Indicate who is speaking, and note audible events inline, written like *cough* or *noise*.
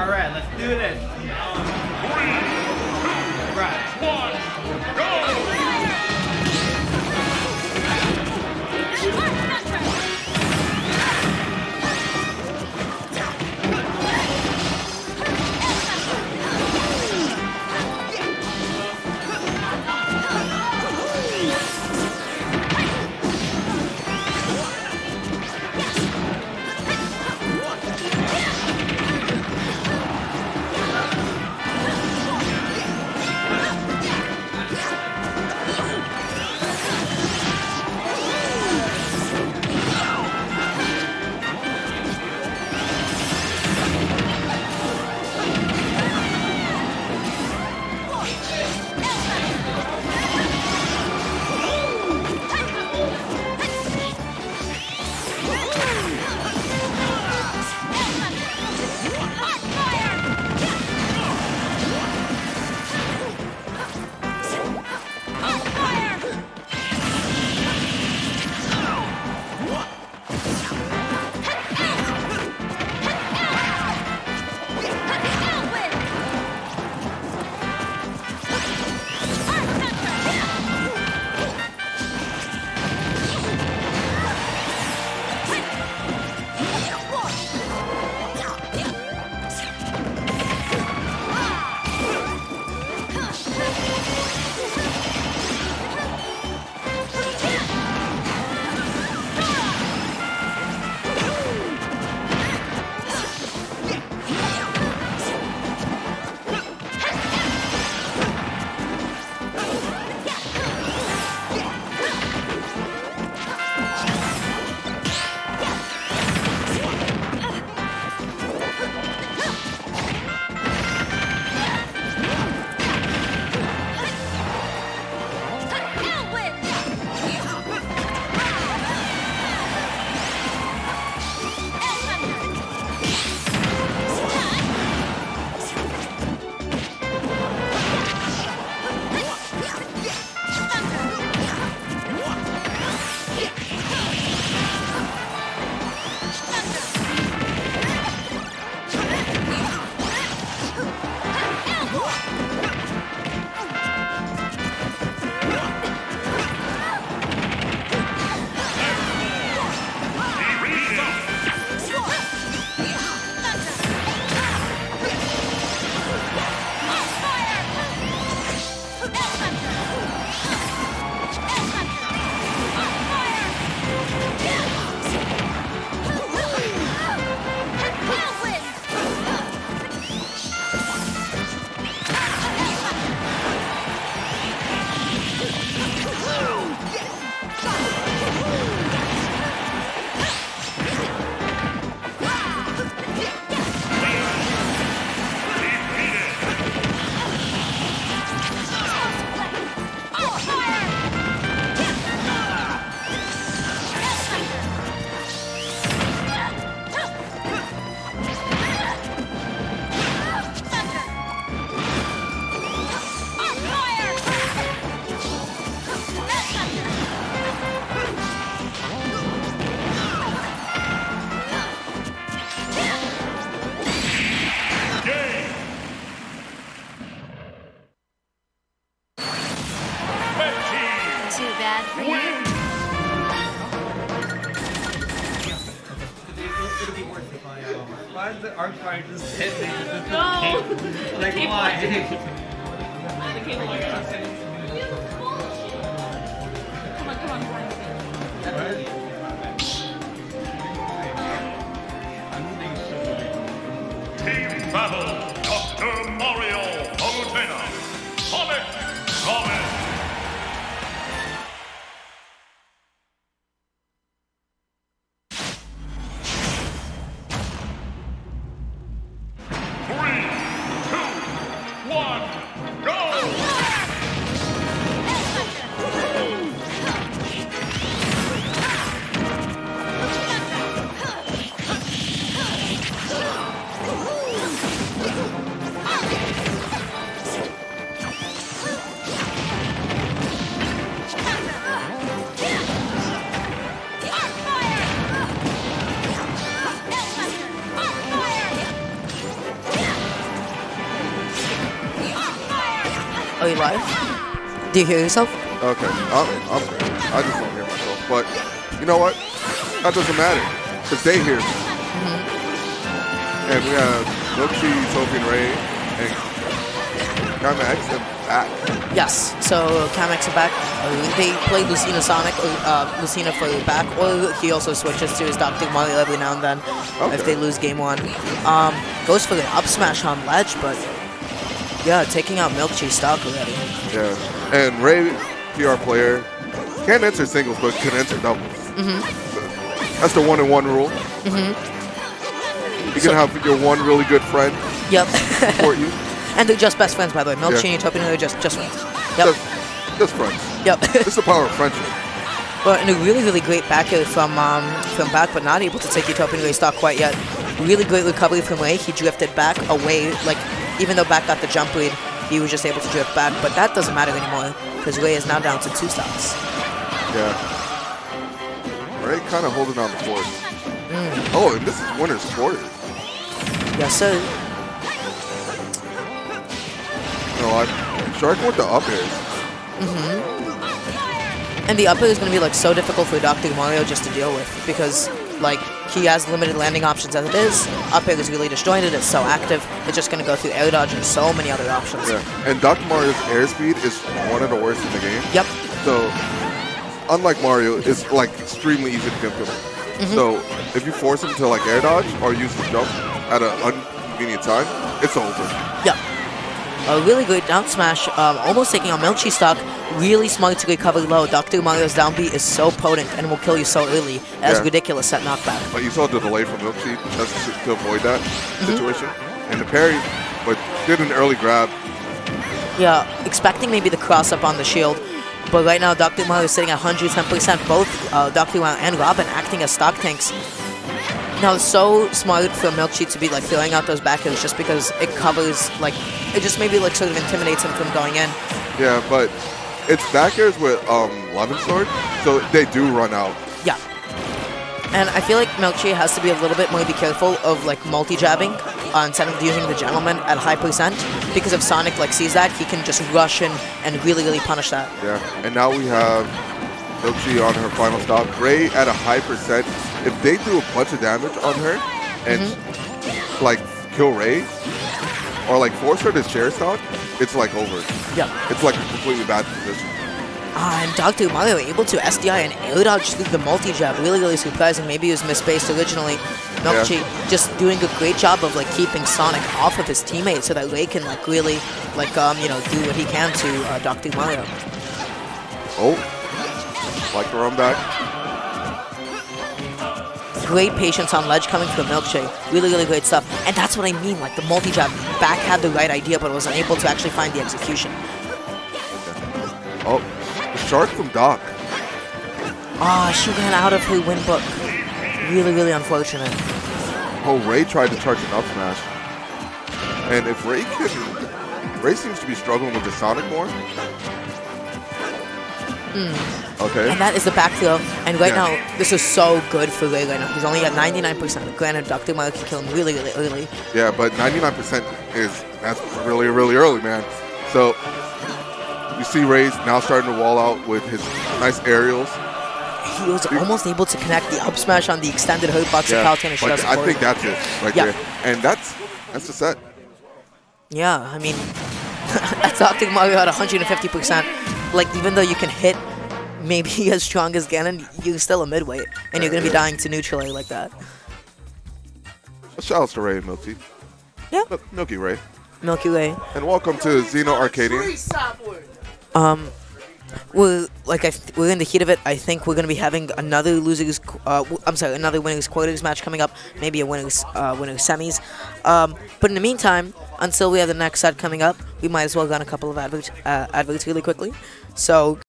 Speaker 1: All right, let's do this. Right.
Speaker 2: One,
Speaker 3: bad
Speaker 2: win!
Speaker 1: It'll, it'll be worse if Uh, why is the arc fire just hit me?
Speaker 4: No.
Speaker 1: Like why?
Speaker 4: The *laughs* cable like Come on, come on.
Speaker 2: Team battle,
Speaker 3: Do you hear yourself?
Speaker 5: Okay, I'm, I'm. I just don't hear myself. But you know what? That doesn't matter because they hear me. And we have Milky, Sophie, and Ray, and Kamex and back.
Speaker 3: Yes. So Kamex are back. Uh, they play Lucina Sonic, or, uh, Lucina for the back, or he also switches to his Dr. Mario every now and then if they lose game one. Um, goes for the up smash on ledge, but yeah, taking out Milk Cheese stock already.
Speaker 5: Yeah. And Ray, PR player, can't enter singles, but can enter doubles. Mhm. That's the one and one rule. Mhm. You can have your one really good friend
Speaker 3: Yep.
Speaker 5: support you. *laughs*
Speaker 3: and they're just best friends, by the way. Milk
Speaker 5: Yeah.
Speaker 3: And Utopia, they're just just friends. Yep.
Speaker 5: Just, just friends.
Speaker 3: Yep. *laughs*
Speaker 5: It's the power of friendship.
Speaker 3: But in a really, really great back air from um, from back, but not able to take Utopian Ray stock quite yet. Really great recovery from Ray. He drifted back away, like even though back got the jump lead, he was just able to drift back. But that doesn't matter anymore because Ray is now down to two stocks.
Speaker 5: Yeah. Ray kind of holding on the fort. Mm. Oh, and this is winner's quarter.
Speaker 3: Yes, sir.
Speaker 5: Know, I Shark with the up airs. Mm-hmm.
Speaker 3: And the up air is going to be like so difficult for Dr. Mario just to deal with because like he has limited landing options as it is. Up air is really disjointed. It's so active. It's just going to go through air dodge and so many other options.
Speaker 5: Yeah. And Dr. Mario's airspeed is one of the worst in the game.
Speaker 3: Yep.
Speaker 5: So, unlike Mario, it's like extremely easy to get him.
Speaker 3: Mm-hmm.
Speaker 5: So, if you force him to like air dodge or use the jump at an inconvenient time, it's over.
Speaker 3: Yep. A really great down smash, um, almost taking on Milky stock. Really smart to recover low. Dr. Mario's down B is so potent and will kill you so early. That's
Speaker 5: Yeah.
Speaker 3: ridiculous at knockback.
Speaker 5: But you saw the delay from Milkseed just to, avoid that
Speaker 3: Mm-hmm.
Speaker 5: situation. And the parry, but did an early grab.
Speaker 3: Yeah, expecting maybe the cross up on the shield. But right now, Dr. Mario is sitting at 110%. Both uh, Dr. Mario and Robin acting as stock tanks. Now, it's so smart for Milkshake to be like filling out those back airs just because it covers, like, it just maybe like sort of intimidates him from going in.
Speaker 5: Yeah, but it's back airs with um, Levin Sword, so they do run out.
Speaker 3: Yeah. And I feel like Milkshake has to be a little bit more be careful of like multi-jabbing uh, instead of using the gentleman at high percent because if Sonic like sees that, he can just rush in and really, really punish that.
Speaker 5: Yeah, and now we have Milky on her final stop. Ray at a high percent. If they do a bunch of damage on her and
Speaker 3: Mm-hmm.
Speaker 5: like kill Ray or like force her to share stock, it's like over.
Speaker 3: Yeah.
Speaker 5: It's like a completely bad position.
Speaker 3: Ah, and Dr. Mario able to SDI and air dodge through the multi-jab. Really, really surprising. Maybe he was misspaced originally. Milkche just doing a great job of like keeping Sonic off of his teammates so that Ray can like really like um you know do what he can to uh, Dr. Mario.
Speaker 5: Oh, like the run back.
Speaker 3: Great patience on ledge coming from Milkshake. Really, really great stuff. And that's what I mean. Like the multi-jab back had the right idea, but was unable to actually find the execution.
Speaker 5: Oh, the shark from Doc.
Speaker 3: Ah, she ran out of her win book. Really, really unfortunate.
Speaker 5: Oh, Ray tried to charge an up smash. And if Ray can, Ray seems to be struggling with the Sonic more. Mm. Okay.
Speaker 3: And that is the back throw. And right
Speaker 5: Yeah.
Speaker 3: now, this is so good for Ray right now. He's only at 99%. Granted, Dr. Mario can kill him really, really early.
Speaker 5: Yeah, but 99% is that's really, really early, man. So you see Ray's now starting to wall out with his nice aerials.
Speaker 3: He was almost able to connect the up smash on the extended hurtbox
Speaker 5: Yeah,
Speaker 3: yeah, Palutena. She
Speaker 5: but I think that's it right
Speaker 3: Yeah.
Speaker 5: there, and that's that's the set.
Speaker 3: Yeah, I mean, *laughs* that's Dr. Mario at 150%. Like, even though you can hit maybe *laughs* as strong as Ganon, you're still a midweight. And you're going to be dying to neutral like that.
Speaker 5: Shout outs to Ray and Milky.
Speaker 3: Yeah.
Speaker 5: Mil- Milky Ray,
Speaker 3: Milky Way.
Speaker 5: and welcome to Xeno Arcadian.
Speaker 3: Um, we're like I we're in the heat of it. I think we're gonna be having another losers. Uh, I'm sorry, another winners quarters match coming up. Maybe a winners uh, winners semis. Um, but in the meantime, until we have the next set coming up, we might as well run a couple of adverts uh, adverts really quickly. So